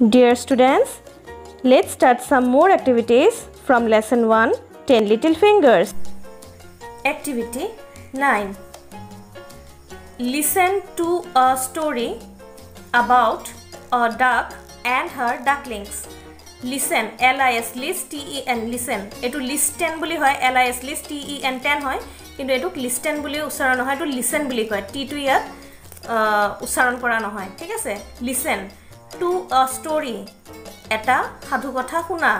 Dear students, let's start some more activities from lesson 1 10 Little Fingers. Activity 9 Listen to a story about a duck and her ducklings. Listen, L I S, list T E N, listen. L I S list T E N ten হয় কিন্তু এইটোক লিষ্টেন বুলি উচ্চাৰণ নহয় এইটো listen বুলি কয় টিটো ইয়াত উচ্চাৰণ কৰা নহয় ঠিক আছে লিচেন টু আ ষ্টৰি এটা সাধু কথা শুনা।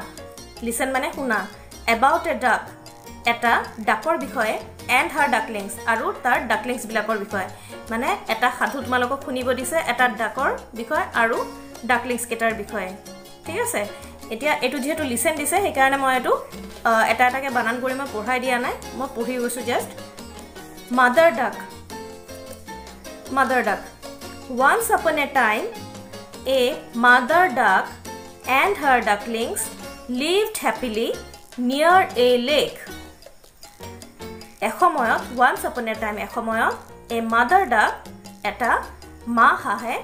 লিচেন মানে শুনা। এবাউট এ ডাক এটা ডাকৰ বিষয়ে এণ্ড হাৰ ডাকলিংছ আৰু তাৰ ডাকলিংছবিলাকৰ বিষয়ে। মানে এটা সাধু তোমালোকক শুনিব দিছে এটা ডাকৰ বিষয়ে আৰু ডাকলিংছকেইটাৰ বিষয়ে। ঠিক আছে? এতিয়া এইটো যিহেতু লিচেন দিছে সেইকাৰণে মই এইটো এটা এটাকৈ বানান কৰি মই পঢ়াই দিয়া নাই। মই পঢ়ি গৈছোঁ just mother duck mother duck once upon a time a mother duck and her ducklings lived happily near a lake এসময়ত ওৱান্স আপন এ টাইম এসময়ত এ মাদাৰ ডাক এটা মা হাঁহে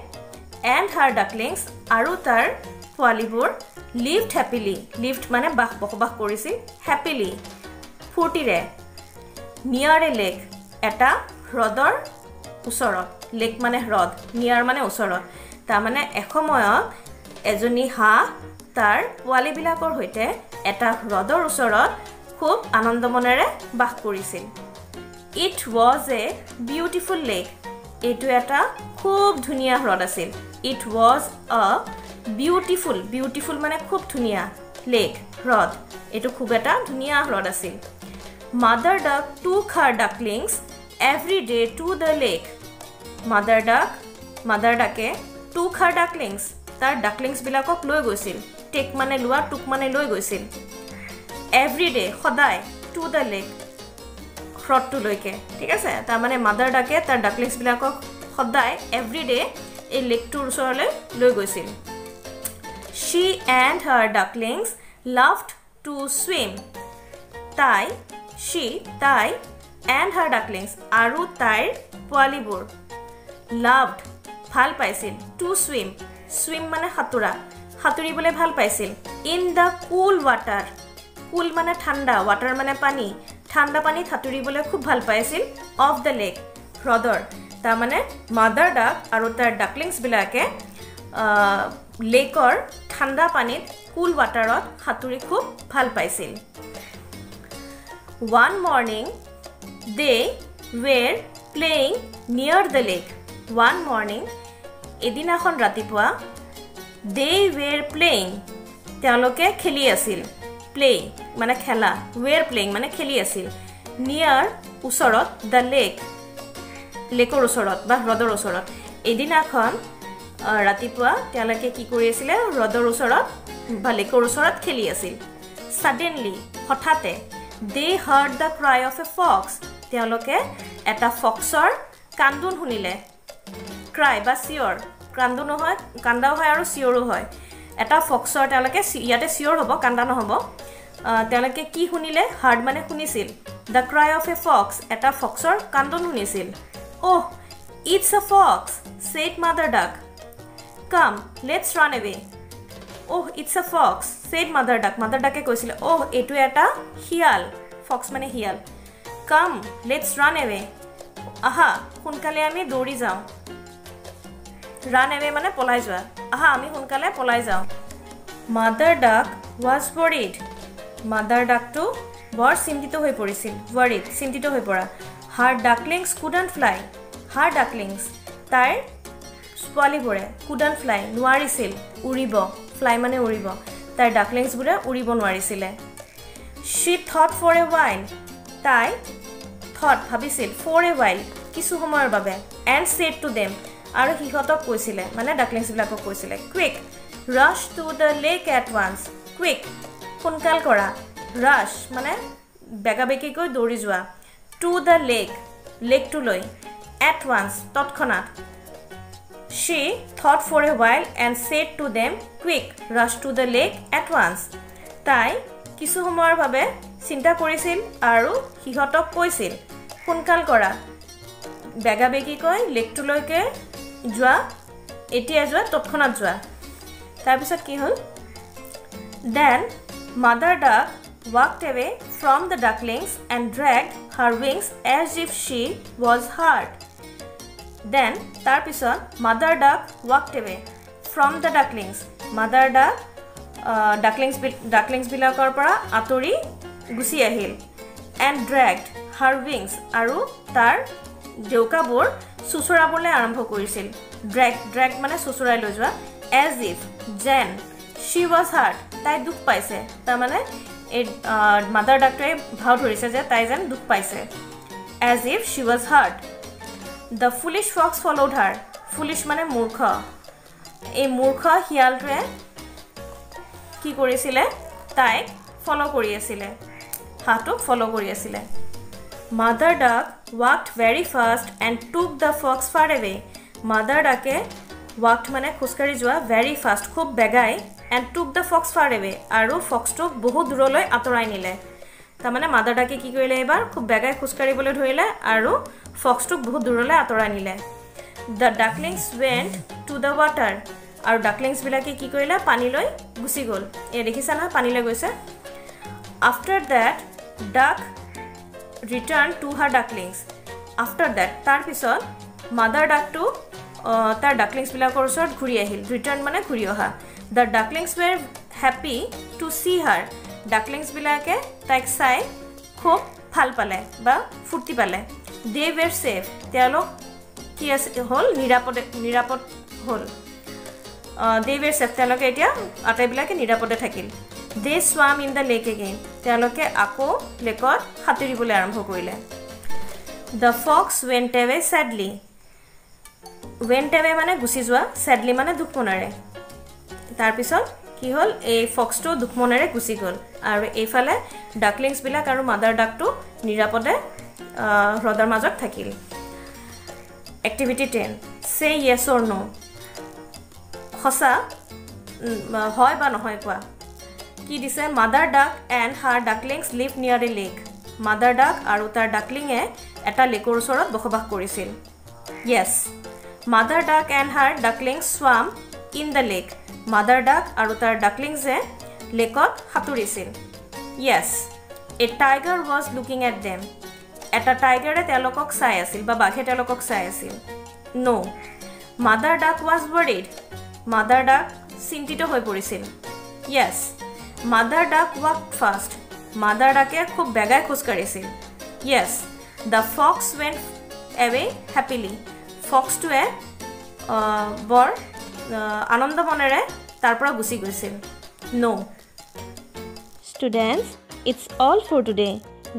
এণ্ড হাৰ ডাকলিংছ আৰু তাৰ পোৱালিবোৰ লিভড হেপিলি লিভড মানে বাস বসবাস কৰিছিল হেপিলি ফূৰ্তিৰে নিয়াৰ এ লেক এটা হ্ৰদৰ ওচৰত লেক মানে হ্ৰদ নিয়াৰ মানে ওচৰত। তাৰমানে এসময়ত এজনী হাঁহ তাৰ পোৱালিবিলাকৰ সৈতে এটা হ্ৰদৰ ওচৰত খুব আনন্দ মনেৰে বাস কৰিছিল। It was a beautiful lake এইটো এটা খুব ধুনীয়া হ্ৰদ আছিল। It was a beautiful beautiful মানে খুব ধুনীয়া লেক হ্ৰদ। এইটো খুব এটা ধুনীয়া হ্ৰদ আছিল। Mother duck took her ducklings every day to the lake mother duck mother ডাকে টু খাৰ ডাকলিংছ তাৰ ডাকলিংছবিলাকক লৈ গৈছিল। টেক মানে লোৱা টুক মানে লৈ গৈছিল। এভৰি ডে সদায় টু দ্য লেক হ্ৰদটোলৈকে ঠিক আছে? তাৰমানে মাদাৰ ডাকে তাৰ ডাকলিংছবিলাকক সদায় এভৰি ডে এই লেকটোৰ ওচৰলৈ লৈ গৈছিল। She and her ducklings loved to swim তাই শ্বি তাই এণ্ড হাৰ ডাকলিংছ আৰু তাইৰ পোৱালিবোৰ লাভড ভাল পাইছিল। টু ছুইম ছুইম মানে সাঁতোৰা। সাঁতুৰিবলৈ ভাল পাইছিল। In the cool water cool মানে ঠাণ্ডা ৱাটাৰ মানে পানী। ঠাণ্ডা পানীত সাঁতুৰিবলৈ খুব ভাল পাইছিল। অফ দ্য লেক হ্ৰদৰ। তাৰমানে মাদাৰ ডাক আৰু তাৰ ডাকলিংছবিলাকে লেকৰ ঠাণ্ডা পানীত কুল ৱাটাৰত সাঁতুৰি খুব ভাল পাইছিল। One morning they were playing near the lake one morning এদিনাখন ৰাতিপুৱা দে ৱেৰ প্লেয়িং তেওঁলোকে খেলি আছিল। প্লে মানে খেলা। ৱেৰ প্লেয়িং মানে খেলি আছিল। নিয়াৰ ওচৰত দ্য লেক লেকৰ ওচৰত বা হ্ৰদৰ ওচৰত। এদিনাখন ৰাতিপুৱা তেওঁলোকে কি কৰি আছিলে? হ্ৰদৰ ওচৰত বা লেকৰ ওচৰত খেলি আছিল। ছাডেনলি হঠাতে they heard the cry of a fox তেওঁলোকে এটা ফক্সৰ কান্দোন শুনিলে। ক্ৰাই বা চিঞৰ। কান্দোনো হয় কান্দাও হয় আৰু চিঞৰো হয়। এটা ফক্সৰ তেওঁলোকে ইয়াতে চিঞৰ হ'ব কান্দা নহ'ব। তেওঁলোকে কি শুনিলে? হাৰ্ড মানে শুনিছিল। The cry of a fox এটা ফক্সৰ কান্দোন শুনিছিল। অহ it's a fox said mother duck. Come let's run away. Oh it's a fox said mother duck. Mother ডাকে কৈছিলে অহ এইটো এটা শিয়াল। ফক্স মানে শিয়াল। কাম লেটছ ৰান এৱে। আহা সোনকালে আমি দৌৰি যাওঁ। ৰান এৱে মানে পলাই যোৱা। আহা আমি সোনকালে পলাই যাওঁ। Mother duck was worried mother ডাকটো বৰ চিন্তিত হৈ পৰিছিল। ৱৰিড চিন্তিত হৈ পৰা। Her ducklings couldn't fly her ducklings তাইৰ পোৱালিবোৰে কুডান ফ্লাই নোৱাৰিছিল। উৰিব ফ্লাই মানে উৰিব। তাইৰ ডাকলিংছবোৰে উৰিব নোৱাৰিছিলে। She thought for a while তাই থট ভাবিছিল ফৰ এ ৱাইল কিছু সময়ৰ বাবে। এণ্ড ছেট টু দেম আৰু সিহঁতক কৈছিলে মানে ডাকলিংছবিলাকক কৈছিলে quick rush to the lake at once quick সোনকাল কৰা ৰাছ মানে বেগা বেগিকৈ দৌৰি যোৱা টু দ্য লেক লেকটোলৈ এট ওৱান্স তৎক্ষণাত। She thought for a while and said to them quick rush to the lake at once তাই কিছু সময়ৰ বাবে চিন্তা কৰিছিল আৰু সিহঁতক কৈছিল সোনকাল কৰা বেগা বেগিকৈ লেকটোলৈকে যোৱা এতিয়া যোৱা তৎক্ষণাত যোৱা। তাৰপিছত কি হ'ল? Then mother duck walked away from the ducklings and drag her wings as if she was hurt then তাৰপিছত mother duck walked away from the ducklings mother duck ducklings ডাকলিংছবিলাকৰ পৰা আঁতৰি গুচি আহিল এণ্ড ড্ৰেগড হাৰ উইংছ আৰু তাৰ ডেউকাবোৰ চুচৰাবলৈ আৰম্ভ কৰিছিল। Drag drag মানে চুচৰাই লৈ যোৱা। As if then she was hurt তাই দুখ পাইছে। তাৰমানে এই মাদাৰ ডাক্তৰে ভাও ধৰিছে যে তাই যেন দুখ পাইছে। As if she was hurt the foolish fox followed her foolish মানে মূৰ্খ। এই মূৰ্খ শিয়ালটোৱে কি কৰিছিলে? তাইক ফ'ল' কৰি আছিলে। হাঁহটোক ফ'ল' কৰি আছিলে। Mother duck walked very fast and took the fox far away mother ডাকে ৱাকড মানে খোজকাঢ়ি যোৱা ভেৰি ফাষ্ট খুব বেগাই and took the fox far away আৰু ফক্সটোক বহুত দূৰলৈ আঁতৰাই নিলে। তাৰমানে মাদাৰ ডাকে কি কৰিলে এইবাৰ? খুব বেগাই খোজকাঢ়িবলৈ ধৰিলে আৰু ফক্সটোক বহুত দূৰলৈ আঁতৰাই নিলে। The ducklings went to the water আৰু ডাকলিংছবিলাকে কি কৰিলে? পানীলৈ গুচি গ'ল। এই দেখিছা নহয় পানীলৈ গৈছে। After that duck return to her ducklings after that তাৰপিছত মাদাৰ ডাকটো তাৰ ডাকলিংছবিলাকৰ ওচৰত ঘূৰি আহিল। ৰিটাৰ্ণ মানে ঘূৰি অহা। The ducklings were happy to see her ডাকলিংছবিলাকে তাইক চাই খুব ভাল পালে বা ফূৰ্তি পালে। দে ৱেৰ ছেফ তেওঁলোক কি আছে হ'ল? নিৰাপদে নিৰাপদ হ'ল। দে ৱেৰ ছেফ তেওঁলোকে এতিয়া আটাইবিলাকে নিৰাপদে থাকিল। They swam in the lake again তেওঁলোকে আকৌ লেকত সাঁতুৰিবলৈ আৰম্ভ কৰিলে। The fox went away sadly went away মানে গুচি যোৱা ছেডলি মানে দুখমনেৰে তাৰপিছত কি হ'ল? এই ফক্সটো দুখমনেৰে গুচি গ'ল। আৰু এইফালে ডাকলিংছবিলাক আৰু মাদাৰ ডাকটো নিৰাপদে হ্ৰদৰ মাজত থাকিল। Activity ten say yes or no' সঁচা হয় বা নহয় কোৱা? কি দিছে? Mother duck and her ducklings live নিয়াৰ এ লেক মাদাৰ ডাক আৰু তাৰ ডাকলিঙে এটা লেকৰ ওচৰত বসবাস কৰিছিল। Yes mother duck and her ducklings swam in the lake mother duck আৰু তাৰ ডাকলিংছে লেকত সাঁতুৰিছিল। Yes a tiger was looking at them এটা টাইগাৰে তেওঁলোকক চাই আছিল বা বাঘে তেওঁলোকক চাই আছিল। No' mother duck was worried mother duck চিন্তিত হৈ পৰিছিল। Yes mother duck walk fast mother ডাকে খুব বেগাই খোজকাঢ়িছিল yes the fox went away happily ফক্সটোৱে বৰ আনন্দ মনেৰে তাৰ পৰা গুচি গৈছিল। No' students it's all for today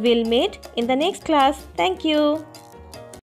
will meet in the next class thank you